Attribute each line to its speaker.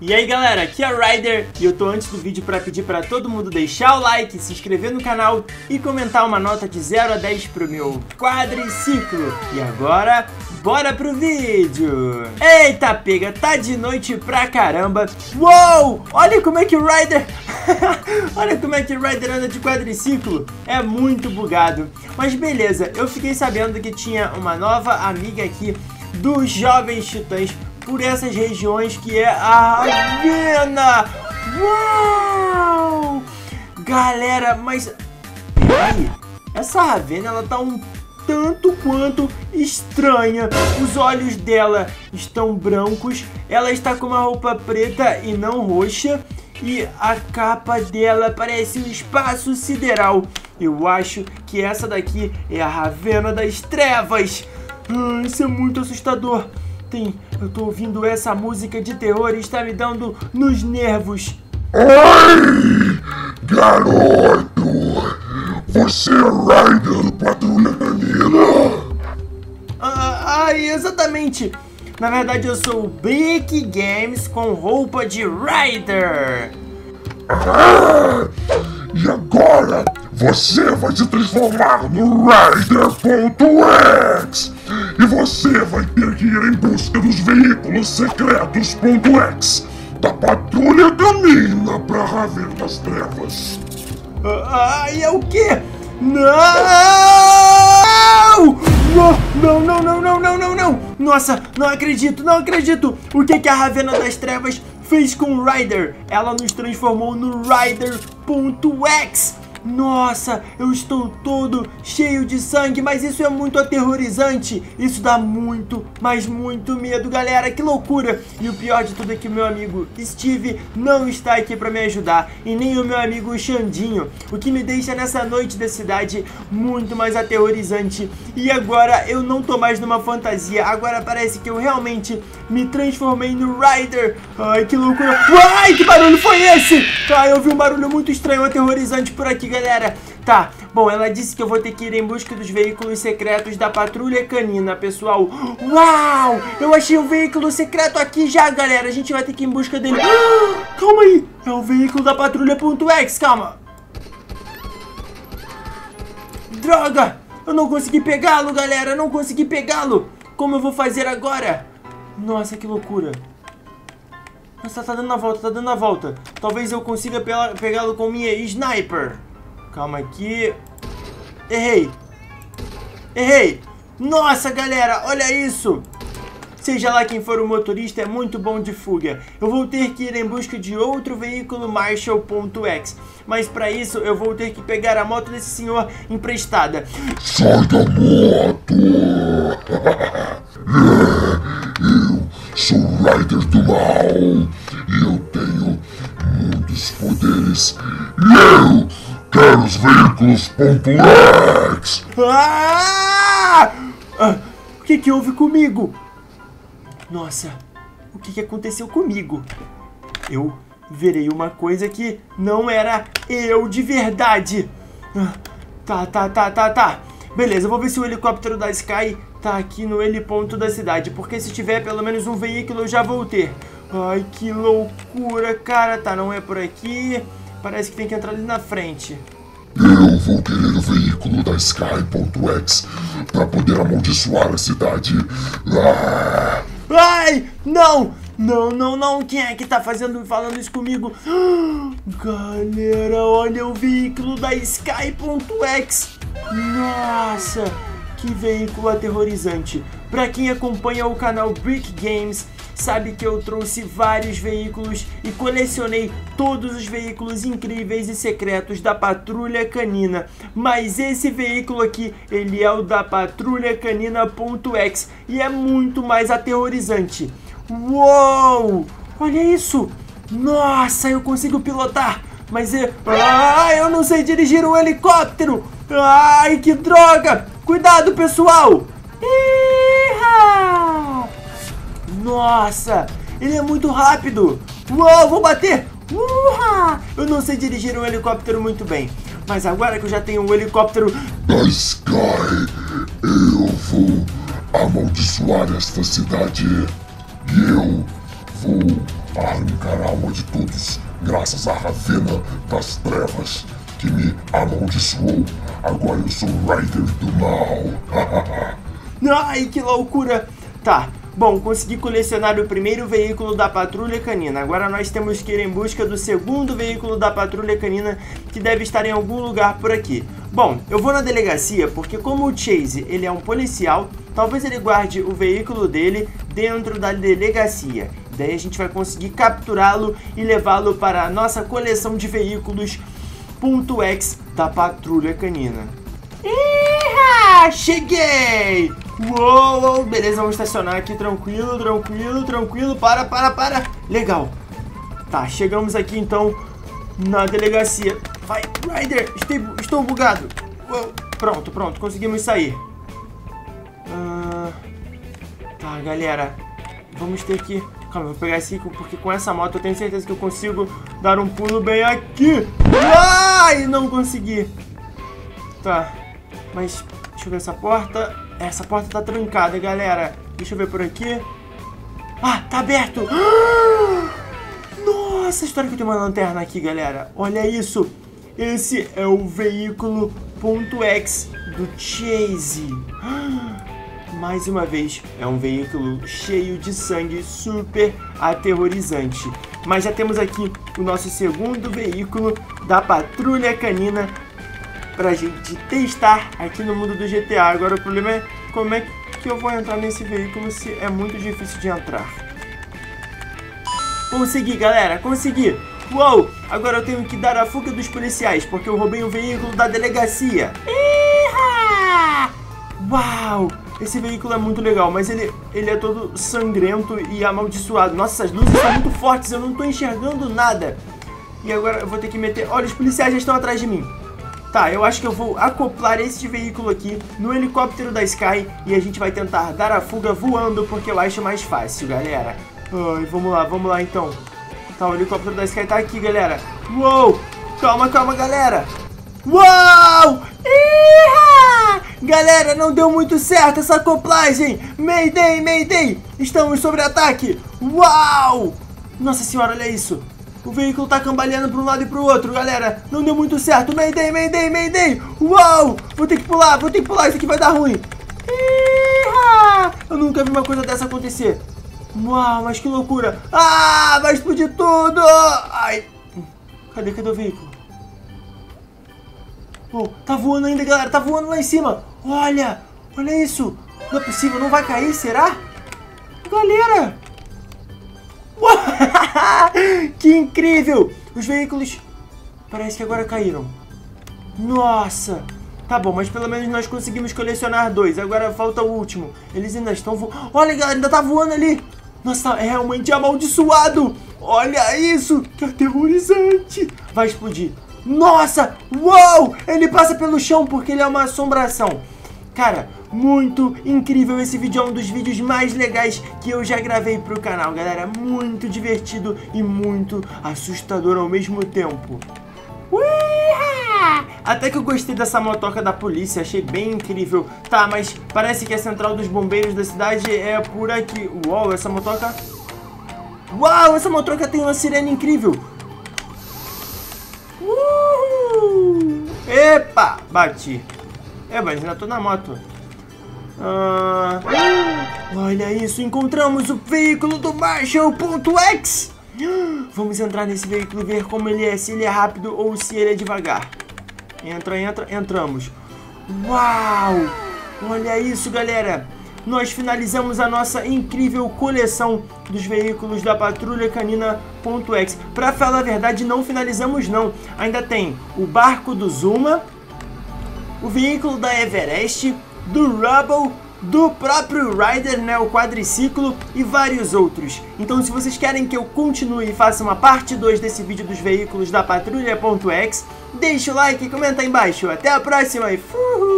Speaker 1: E aí galera, aqui é o Ryder e eu tô antes do vídeo para pedir para todo mundo deixar o like, se inscrever no canal e comentar uma nota de 0 a 10 pro meu quadriciclo. E agora, bora pro vídeo! Eita pega, tá de noite pra caramba. Uou, olha como é que o Ryder... olha como é que o Ryder anda de quadriciclo. É muito bugado. Mas beleza, eu fiquei sabendo que tinha uma nova amiga aqui dos Jovens Titãs por essas regiões que é a Ravena. Uau! Galera, mas... Peraí, essa Ravena, ela tá um tanto quanto estranha. Os olhos dela estão brancos, ela está com uma roupa preta e não roxa. E a capa dela parece um espaço sideral. Eu acho que essa daqui é a Ravena das Trevas. Ah, isso é muito assustador. Tem, eu tô ouvindo essa música de terror e está me dando nos nervos.
Speaker 2: Oi, garoto! Você é Ryder do Patrulha Canina?
Speaker 1: Ah, ah, exatamente! Na verdade eu sou o Brick Games com roupa de Rider!
Speaker 2: Ah, e agora você vai se transformar no Rider.x! E você vai ter que ir em busca dos veículos secretos.x da Patrulha Canina pra Raven das Trevas.
Speaker 1: Ai, é o quê? Não! Não, não, não, não, não, não, não! Nossa, não acredito, não acredito! O que, que a Ravena das Trevas fez com o Ryder? Ela nos transformou no Rider.x! Nossa, eu estou todo cheio de sangue, mas isso é muito aterrorizante. Isso dá muito, mas muito medo, galera. Que loucura. E o pior de tudo é que o meu amigo Steve não está aqui para me ajudar. E nem o meu amigo Xandinho. O que me deixa nessa noite da cidade muito mais aterrorizante. E agora eu não tô mais numa fantasia. Agora parece que eu realmente me transformei no Rider. Ai, que loucura. Ai, que barulho foi esse? Ai, eu vi um barulho muito estranho, aterrorizante por aqui, galera. Tá, bom, ela disse que eu vou ter que ir em busca dos veículos secretos da Patrulha Canina, pessoal. Uau! Eu achei um veículo secreto aqui já, galera. A gente vai ter que ir em busca dele. Ah, calma aí, é o veículo da Patrulha.x, calma. Droga! Eu não consegui pegá-lo, galera. Eu não consegui pegá-lo. Como eu vou fazer agora? Nossa, que loucura. Nossa, tá dando a volta, tá dando a volta. Talvez eu consiga pegá-lo com minha sniper. Calma aqui. Errei. Errei. Nossa, galera, olha isso. Seja lá quem for o motorista, é muito bom de fuga. Eu vou ter que ir em busca de outro veículo Marshall.x. Mas para isso, eu vou ter que pegar a moto desse senhor emprestada.
Speaker 2: Sai da moto! sou o Rider do Mal. E eu tenho muitos poderes. E eu quero os veículos.x.
Speaker 1: Ah! ah! O que que houve comigo? Nossa, o que, que aconteceu comigo? Eu verei uma coisa que não era eu de verdade. Ah, tá, tá, tá, tá, tá. Beleza, eu vou ver se o helicóptero da Sky tá aqui no heliponto da cidade. Porque se tiver pelo menos um veículo eu já vou ter. Ai, que loucura, cara. Tá, não é por aqui. Parece que tem que entrar ali na frente.
Speaker 2: Eu vou querer o veículo da Sky.x para poder amaldiçoar a cidade. Ah!
Speaker 1: Ai, não! Não, não, não. Quem é que tá fazendo falando isso comigo? Galera, olha o veículo da Sky.x. Nossa, que veículo aterrorizante. Para quem acompanha o canal Brick Games, sabe que eu trouxe vários veículos e colecionei todos os veículos incríveis e secretos da Patrulha Canina. Mas esse veículo aqui, ele é o da Patrulha Canina.x e é muito mais aterrorizante. Uou! Olha isso! Nossa, eu consigo pilotar! Mas é... Ah, eu não sei dirigir um helicóptero! Ai, que droga! Cuidado, pessoal! Iha! Nossa, ele é muito rápido. Uou, vou bater. Uha! Eu não sei dirigir um helicóptero muito bem. Mas agora que eu já tenho um helicóptero...
Speaker 2: Da Sky, eu vou amaldiçoar esta cidade. E eu vou arrancar a alma de todos, graças à Ravena das Trevas, que me amaldiçoou. Agora eu sou o Rider do Mal.
Speaker 1: Ai, que loucura! Tá, bom, consegui colecionar o primeiro veículo da Patrulha Canina. Agora nós temos que ir em busca do segundo veículo da Patrulha Canina, que deve estar em algum lugar por aqui. Bom, eu vou na delegacia porque como o Chase ele é um policial, talvez ele guarde o veículo dele dentro da delegacia. Daí a gente vai conseguir capturá-lo e levá-lo para a nossa coleção de veículos Ponto X da Patrulha Canina. Iha! Cheguei! Uou, uou, beleza, vamos estacionar aqui tranquilo, tranquilo, tranquilo. Para, para, para. Legal. Tá, chegamos aqui então na delegacia. Vai, Ryder, estou, estou bugado. Uou, pronto, pronto, conseguimos sair. Ah, tá, galera, vamos ter que... Calma, vou pegar esse porque com essa moto eu tenho certeza que eu consigo dar um pulo bem aqui. Ai, não consegui. Tá, mas deixa eu ver essa porta. Essa porta tá trancada, galera. Deixa eu ver por aqui. Ah, tá aberto. Nossa, história que tem uma lanterna aqui, galera. Olha isso. Esse é o veículo ponto X do Chase. Mais uma vez, é um veículo cheio de sangue, super aterrorizante. Mas já temos aqui o nosso segundo veículo da Patrulha Canina pra gente testar aqui no mundo do GTA. Agora o problema é como é que eu vou entrar nesse veículo se é muito difícil de entrar. Consegui, galera, consegui. Uou, agora eu tenho que dar a fuga dos policiais, porque eu roubei o veículo da delegacia. Iha! Uau, esse veículo é muito legal, mas ele, ele é todo sangrento e amaldiçoado. Nossa, essas luzes são muito fortes, eu não tô enxergando nada. E agora eu vou ter que meter... Olha, os policiais já estão atrás de mim. Tá, eu acho que eu vou acoplar esse veículo aqui no helicóptero da Sky e a gente vai tentar dar a fuga voando, porque eu acho mais fácil, galera. Ai, vamos lá, vamos lá então. Tá, o helicóptero da Sky tá aqui, galera. Uou! Calma, calma, galera. Uou! Iha! Galera, não deu muito certo essa acoplagem. Mayday, Mayday. Estamos sob ataque. Uau! Nossa senhora, olha isso. O veículo tá cambaleando para um lado e para o outro, galera. Não deu muito certo. Mayday, Mayday, Mayday. Uau! Vou ter que pular, vou ter que pular. Isso aqui vai dar ruim. Eu nunca vi uma coisa dessa acontecer. Uau, mas que loucura. Ah, vai explodir tudo. Ai. Cadê, cadê o veículo? Oh, tá voando ainda, galera. Tá voando lá em cima. Olha, olha isso. Não é possível, não vai cair, será? Galera. que incrível. Os veículos parece que agora caíram. Nossa. Tá bom, mas pelo menos nós conseguimos colecionar dois. Agora falta o último. Eles ainda estão voando. Olha, galera, ainda tá voando ali. Nossa, é realmente amaldiçoado. Olha isso. Que aterrorizante. Vai explodir. Nossa! Uou! Ele passa pelo chão porque ele é uma assombração. Cara, muito incrível. Esse vídeo é um dos vídeos mais legais que eu já gravei pro canal, galera. Muito divertido e muito assustador ao mesmo tempo. Até que eu gostei dessa motoca da polícia, achei bem incrível. Tá, mas parece que a central dos bombeiros da cidade é por aqui. Uau, essa motoca... Uau, essa motoca tem uma sirene incrível. Epa! Bati. É, mas ainda tô na moto. Ah, olha isso, encontramos o veículo do Marshall.x. Vamos entrar nesse veículo e ver como ele é, se ele é rápido ou se ele é devagar. Entra, entra, entramos. Uau! Olha isso, galera. Nós finalizamos a nossa incrível coleção dos veículos da Patrulha Canina.exe. Pra falar a verdade, não finalizamos não. Ainda tem o barco do Zuma, o veículo da Everest, do Rubble, do próprio Rider, né, o quadriciclo e vários outros. Então se vocês querem que eu continue e faça uma parte 2 desse vídeo dos veículos da Patrulha.exe, deixa o like e comenta aí embaixo. Até a próxima e fui!